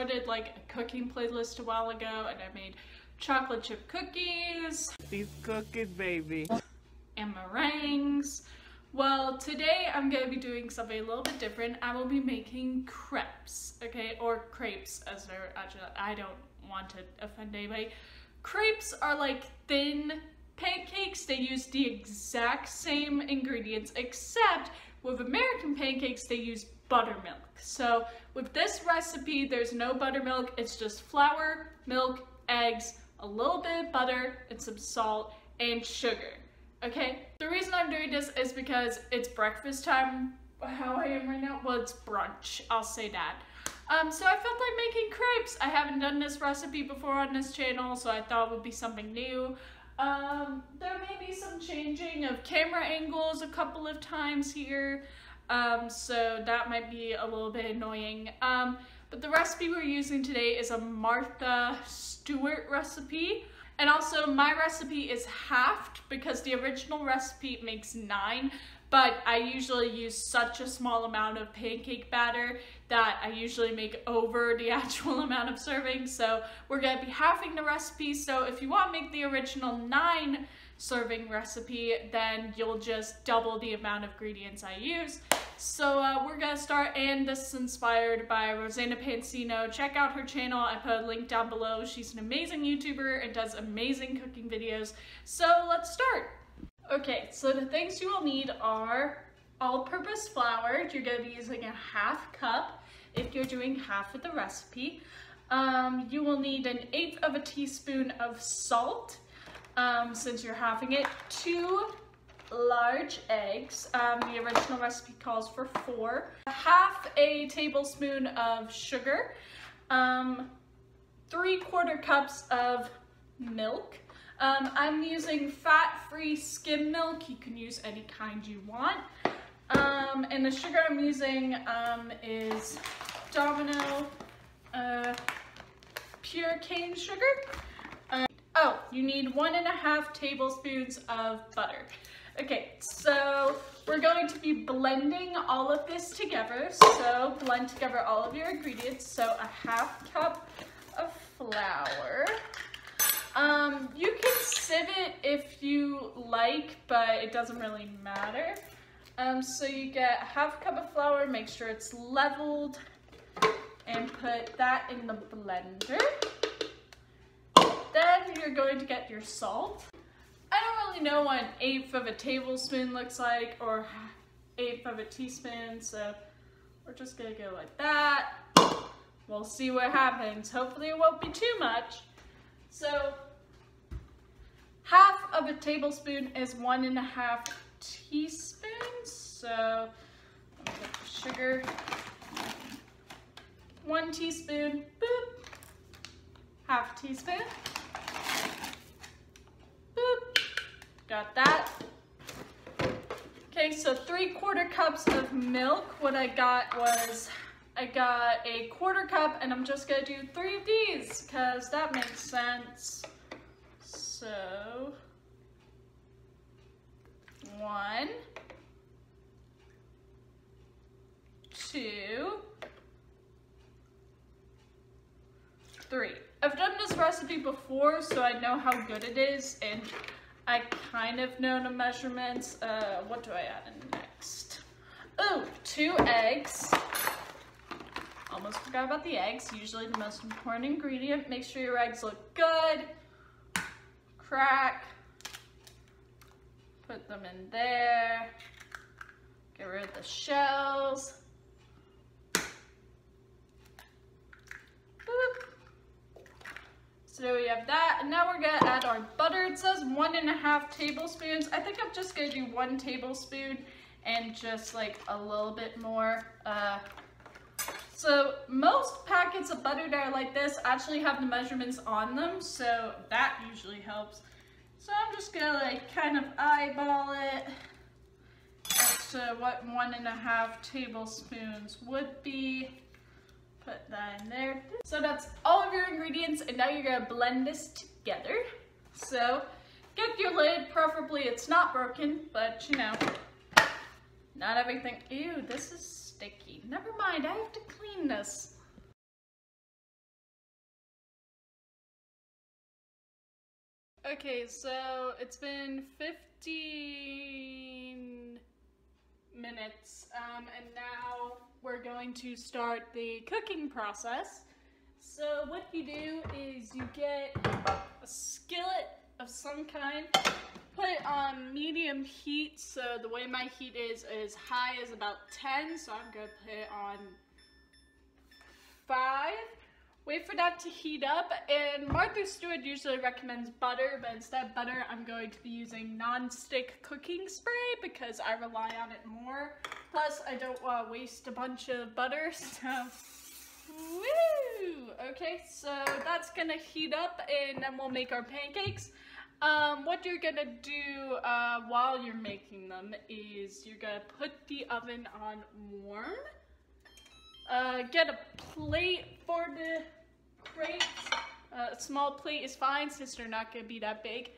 started like a cooking playlist a while ago and I made chocolate chip cookies. These cookies, baby. And meringues. Well, today I'm going to be doing something a little bit different. I will be making crepes, okay? Or crepes as they're actually, I don't want to offend anybody. Crepes are like thin pancakes. They use the exact same ingredients except with American pancakes, they use buttermilk. So with this recipe, there's no buttermilk. It's just flour, milk, eggs, a little bit of butter, and some salt and sugar. Okay, the reason I'm doing this is because it's breakfast time, how I am right now. Well, it's brunch, I'll say that. Um, so I felt like making crepes. I haven't done this recipe before on this channel, so I thought it would be something new. Um, there may be some changing of camera angles a couple of times here, um, so that might be a little bit annoying. Um, but the recipe we're using today is a Martha Stewart recipe. And also my recipe is halved because the original recipe makes nine, but I usually use such a small amount of pancake batter that I usually make over the actual amount of servings. So we're gonna be halving the recipe. So if you wanna make the original nine serving recipe, then you'll just double the amount of ingredients I use. So uh, we're gonna start, and this is inspired by Rosanna Pansino. Check out her channel, I put a link down below. She's an amazing YouTuber and does amazing cooking videos. So let's start. Okay, so the things you will need are all-purpose flour. You're gonna be using a half cup if you're doing half of the recipe. Um, you will need an eighth of a teaspoon of salt um, since you're halving it. Two large eggs. Um, the original recipe calls for four. Half a tablespoon of sugar. Um, three quarter cups of milk. Um, I'm using fat-free skim milk. You can use any kind you want. Um, and the sugar I'm using um, is Domino uh, pure cane sugar. Um, oh, you need one and a half tablespoons of butter. Okay, so we're going to be blending all of this together. So blend together all of your ingredients. So a half cup of flour. Um, you can sieve it if you like, but it doesn't really matter. Um, so you get a half cup of flour, make sure it's leveled, and put that in the blender. Then you're going to get your salt. Know what an eighth of a tablespoon looks like or eighth of a teaspoon, so we're just gonna go like that. We'll see what happens. Hopefully it won't be too much. So half of a tablespoon is one and a half teaspoons. So sugar, one teaspoon, boop, half teaspoon, boop, got that. Okay, so three quarter cups of milk. What I got was, I got a quarter cup and I'm just gonna do three of these because that makes sense. So, one, two, three. I've done this recipe before, so I know how good it is, and I kind of know the measurements. Uh, what do I add in next? Oh, two eggs. Almost forgot about the eggs, usually the most important ingredient. Make sure your eggs look good. Crack. Put them in there. Get rid of the shells. So we have that, and now we're gonna add our butter. It says one and a half tablespoons. I think I'm just gonna do one tablespoon and just like a little bit more. Uh, so most packets of butter that are like this actually have the measurements on them, so that usually helps. So I'm just gonna like kind of eyeball it as to what one and a half tablespoons would be. Put that in there. So that's all of your ingredients and now you're gonna blend this together together. So get your lid, preferably it's not broken, but you know, not everything. Ew, this is sticky. Never mind, I have to clean this. Okay, so it's been 15 minutes, um, and now we're going to start the cooking process. So what you do is you get a skillet of some kind, put it on medium heat. So the way my heat is is high is about 10, so I'm gonna put it on five. Wait for that to heat up, and Martha Stewart usually recommends butter, but instead of butter, I'm going to be using non-stick cooking spray because I rely on it more. Plus, I don't want to waste a bunch of butter, so... Woo! Okay, so that's gonna heat up, and then we'll make our pancakes. Um, what you're gonna do uh, while you're making them is you're gonna put the oven on warm. Uh, get a plate for the crepes. Uh, a small plate is fine since they're not gonna be that big.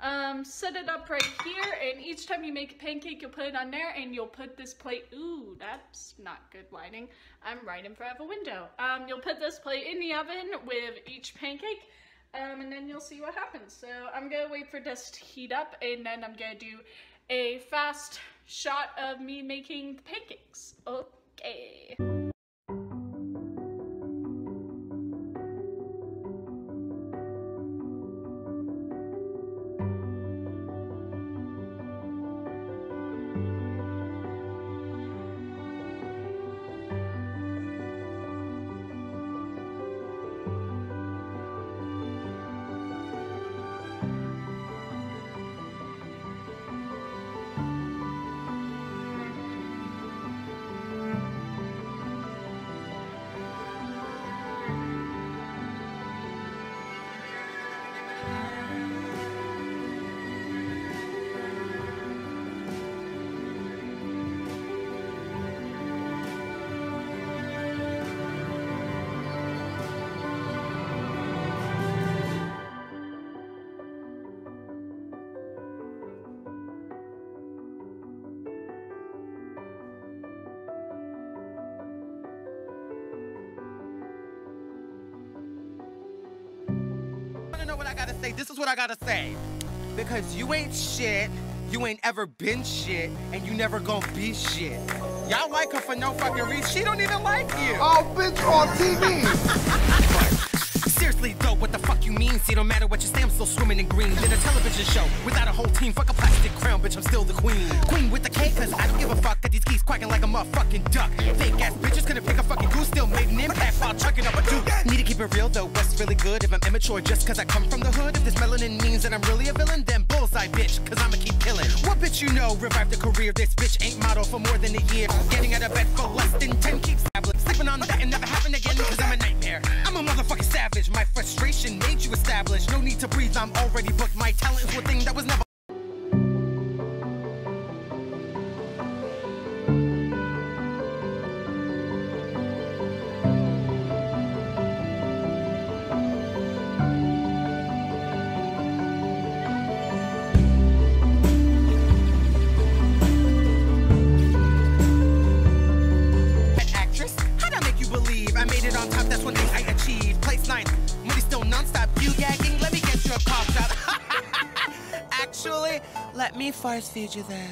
Um, set it up right here, and each time you make a pancake, you'll put it on there, and you'll put this plate. Ooh, that's not good lighting. I'm right in front of a window. Um, you'll put this plate in the oven with each pancake, um, and then you'll see what happens. So I'm gonna wait for this to heat up, and then I'm gonna do a fast shot of me making the pancakes. Okay. Wanna know what I gotta say? This is what I gotta say. Because you ain't shit, you ain't ever been shit, and you never gonna be shit. Y'all like her for no fucking reason. She don't even like you. Oh, bitch, on TV. Seriously though, what the fuck you mean? See, no matter what you say, I'm still swimming in green. Did a television show without a whole team. Fuck a plastic crown, bitch, I'm still the queen. Queen with the K, cause I don't give a fuck that these geese quacking like a motherfucking duck. Fake ass bitches couldn't pick a fucking goose, still made an impact while chucking up keep it real though, what's really good? If I'm immature just cause I come from the hood, if this melanin means that I'm really a villain, then bullseye bitch, cause I'ma keep killing. What bitch you know revived the career? This bitch ain't model for more than a year. Getting out of bed for less than 10 keeps tablets. Sleeping on that and never happen again, cause I'm a nightmare. I'm a motherfucking savage. My frustration made you establish. No need to breathe, I'm already booked. My talent is one thing that was never. Let me force feed you that.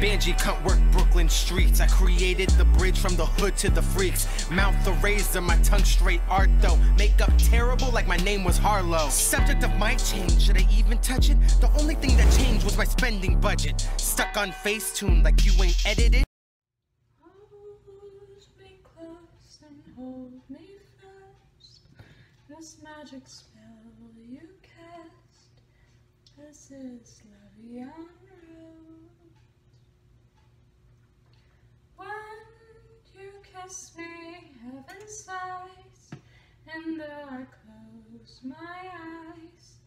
Benji cunt work Brooklyn streets. I created the bridge from the hood to the freaks. Mouth the razor, my tongue straight art though. Makeup terrible like my name was Harlow. Subject of my change, should I even touch it? The only thing that changed was my spending budget. Stuck on Facetune like you ain't edited. Hold me close and hold me fast. This magic spell you cast. This is La Vie en Rose. When you kiss me, heaven sighs, and though I close my eyes,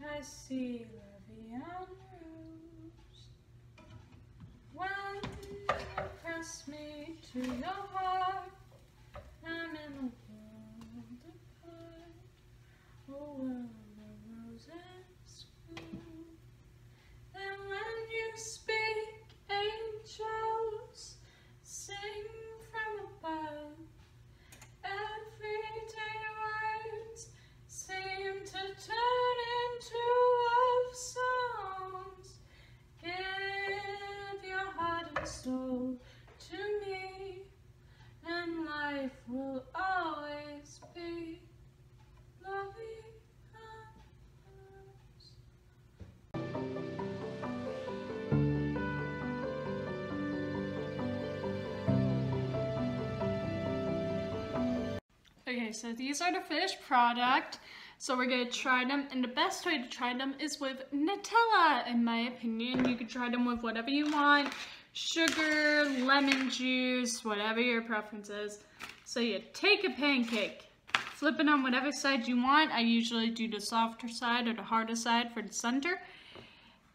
I see La Vie en Rose. When you press Okay, so these are the finished product. So we're gonna try them, and the best way to try them is with Nutella, in my opinion. You can try them with whatever you want, sugar, lemon juice, whatever your preference is. So you take a pancake, flip it on whatever side you want. I usually do the softer side or the harder side for the center.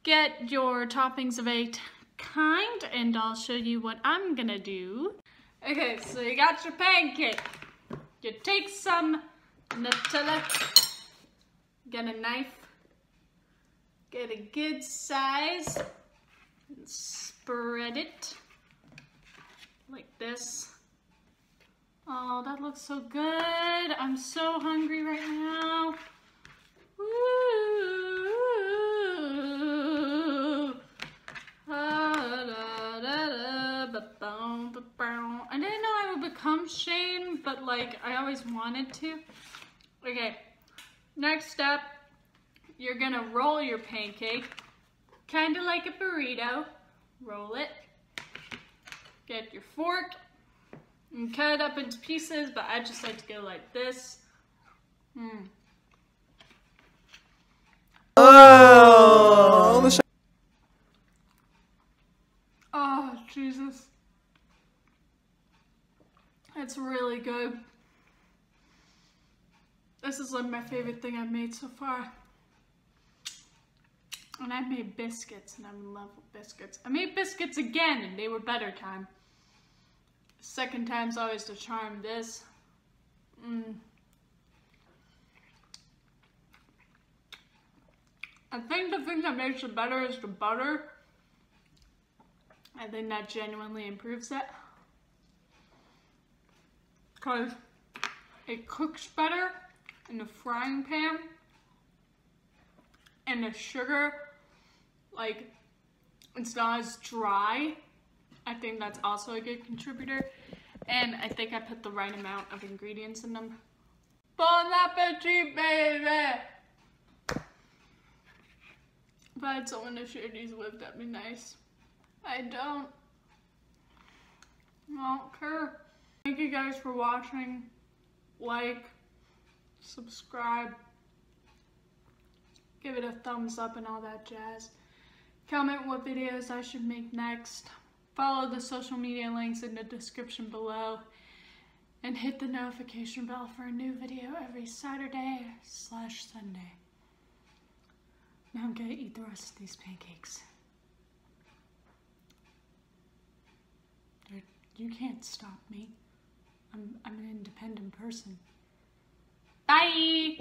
Get your toppings of a kind, and I'll show you what I'm gonna do. Okay, so you got your pancake. You take some Nutella, get a knife, get a good size, and spread it like this. Oh, that looks so good. I'm so hungry right now. Ooh. Ah. I didn't know I would become But like I always wanted to. Okay, next step, you're gonna roll your pancake, kind of like a burrito. Roll it. Get your fork and cut it up into pieces, but I just like to go like this. Mm. Oh, Oh, Jesus. It's really good. This is like my favorite thing I've made so far. And I've made biscuits and I'm in love with biscuits. I made biscuits again and they were better time. Second time's always the charm. This. Mm. I think the thing that makes it better is the butter. I think that genuinely improves it. Because it cooks better in the frying pan. And the sugar, like, it's not as dry. I think that's also a good contributor. And I think I put the right amount of ingredients in them. Bon appetit, baby! If I had someone to share these with, that'd be nice. I don't. I don't care. Thank you guys for watching. Like, subscribe, give it a thumbs up and all that jazz. Comment what videos I should make next. Follow the social media links in the description below. And hit the notification bell for a new video every Saturday slash Sunday. Now I'm gonna eat the rest of these pancakes. You can't stop me. I'm, I'm an independent person. Bye!